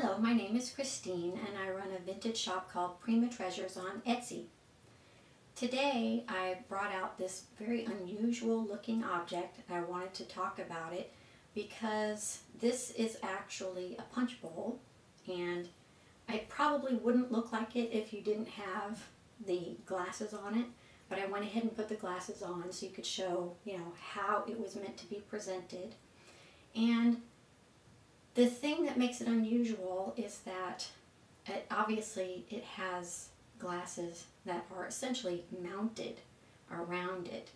Hello, my name is Christine and I run a vintage shop called Prima Treasures on Etsy. Today I brought out this very unusual looking object I wanted to talk about it because this is actually a punch bowl and it probably wouldn't look like it if you didn't have the glasses on it but I went ahead and put the glasses on so you could show you know how it was meant to be presented and the thing that makes it unusual is that it, obviously it has glasses that are essentially mounted around it.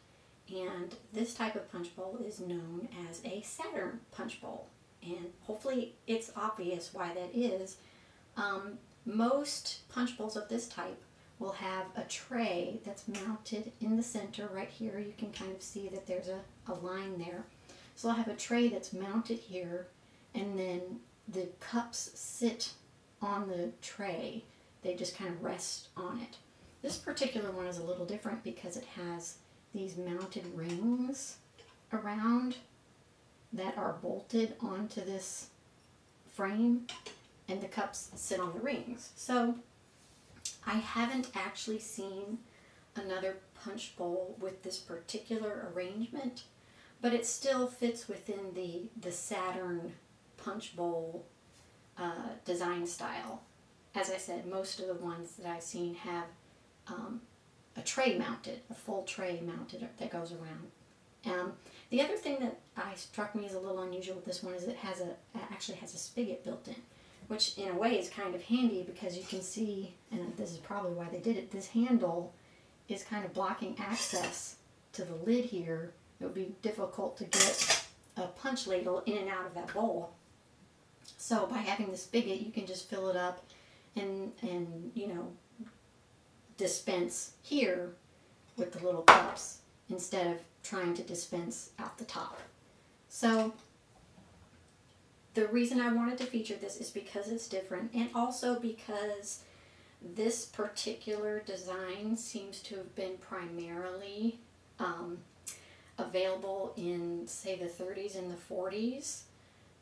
And this type of punch bowl is known as a Saturn punch bowl. And hopefully it's obvious why that is. Um, most punch bowls of this type will have a tray that's mounted in the center right here. You can kind of see that there's a, a line there. So I'll have a tray that's mounted here and then the cups sit on the tray. They just kind of rest on it. This particular one is a little different because it has these mounted rings around that are bolted onto this frame and the cups sit on the rings. So I haven't actually seen another punch bowl with this particular arrangement, but it still fits within the, the Saturn punch bowl uh, design style. As I said, most of the ones that I've seen have um, a tray mounted, a full tray mounted that goes around. Um, the other thing that I struck me as a little unusual with this one is it has a actually has a spigot built in, which in a way is kind of handy because you can see, and this is probably why they did it, this handle is kind of blocking access to the lid here. It would be difficult to get a punch ladle in and out of that bowl. So by having the spigot, you can just fill it up and, and you know, dispense here with the little cups instead of trying to dispense out the top. So the reason I wanted to feature this is because it's different and also because this particular design seems to have been primarily um, available in say the 30s and the 40s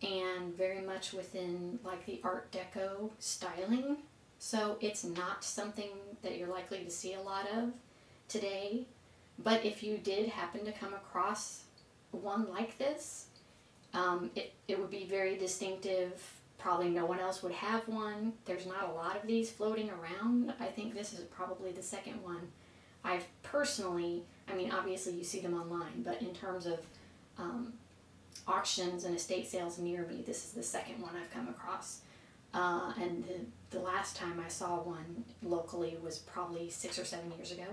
and very much within like the Art Deco styling. So it's not something that you're likely to see a lot of today. But if you did happen to come across one like this, um, it, it would be very distinctive. Probably no one else would have one. There's not a lot of these floating around. I think this is probably the second one I've personally, I mean, obviously you see them online, but in terms of um, auctions and estate sales near me, this is the second one I've come across. Uh, and the, the last time I saw one locally was probably six or seven years ago.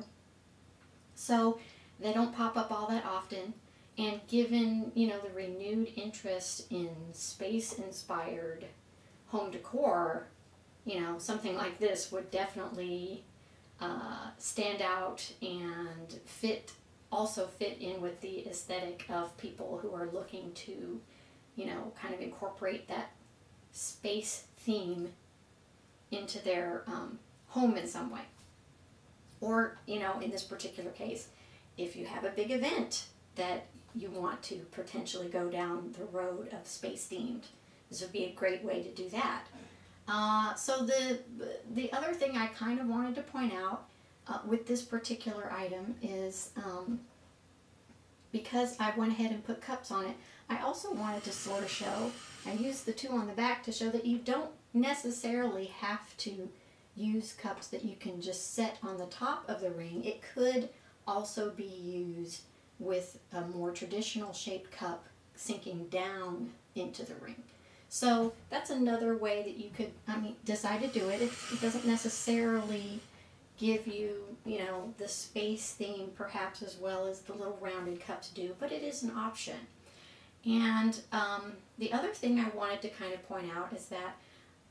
So they don't pop up all that often. And given, you know, the renewed interest in space-inspired home decor, you know, something like this would definitely uh, stand out and fit also fit in with the aesthetic of people who are looking to, you know, kind of incorporate that space theme into their um, home in some way. Or, you know, in this particular case, if you have a big event that you want to potentially go down the road of space themed, this would be a great way to do that. Uh, so the the other thing I kind of wanted to point out uh, with this particular item is um, because I went ahead and put cups on it, I also wanted to sort of show, I used the two on the back to show that you don't necessarily have to use cups that you can just set on the top of the ring. It could also be used with a more traditional shaped cup sinking down into the ring. So that's another way that you could, I mean, decide to do it. It, it doesn't necessarily give you, you know, the space theme perhaps as well as the little rounded cups do, but it is an option. And um, the other thing I wanted to kind of point out is that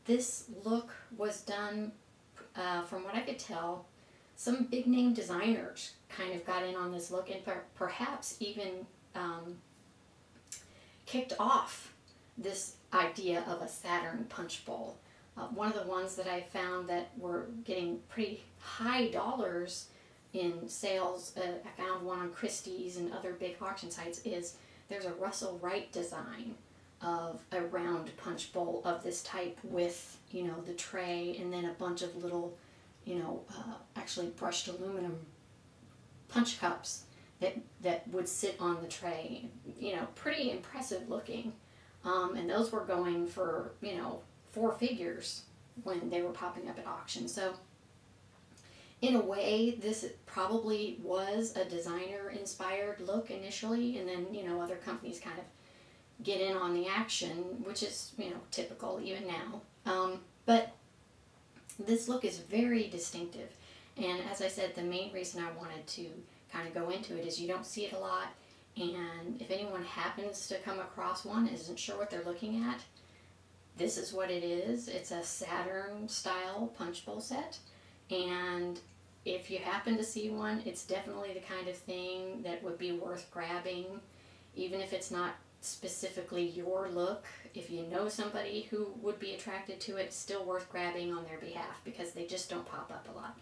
this look was done, uh, from what I could tell, some big name designers kind of got in on this look and per perhaps even um, kicked off this idea of a Saturn punch bowl. Uh, one of the ones that I found that were getting pretty high dollars in sales, uh, I found one on Christie's and other big auction sites, is there's a Russel Wright design of a round punch bowl of this type with, you know, the tray and then a bunch of little, you know, uh, actually brushed aluminum punch cups that, that would sit on the tray. You know, pretty impressive looking. Um, and those were going for, you know, four figures when they were popping up at auction. So in a way, this probably was a designer inspired look initially, and then, you know, other companies kind of get in on the action, which is, you know, typical even now. Um, but this look is very distinctive. And as I said, the main reason I wanted to kind of go into it is you don't see it a lot. And if anyone happens to come across one, isn't sure what they're looking at, this is what it is. It's a Saturn style punch bowl set. And if you happen to see one, it's definitely the kind of thing that would be worth grabbing, even if it's not specifically your look. If you know somebody who would be attracted to it, still worth grabbing on their behalf because they just don't pop up a lot.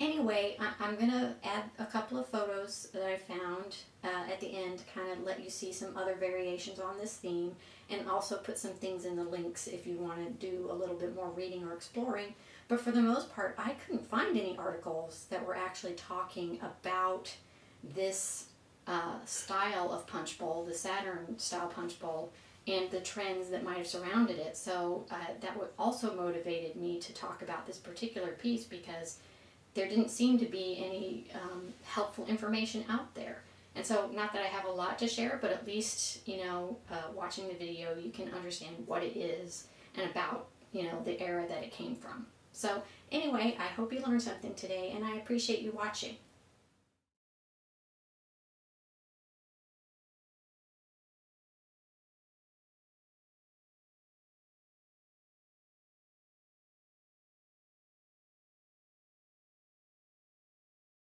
Anyway, I, am going to add a couple of photos that I found uh, at the end to kind of let you see some other variations on this theme and also put some things in the links if you want to do a little bit more reading or exploring. But for the most part, I couldn't find any articles that were actually talking about this uh, style of punch bowl, the Saturn style punch bowl, and the trends that might have surrounded it. So uh, that also motivated me to talk about this particular piece because there didn't seem to be any um, helpful information out there. And so, not that I have a lot to share, but at least, you know, uh, watching the video, you can understand what it is and about, you know, the era that it came from. So, anyway, I hope you learned something today, and I appreciate you watching.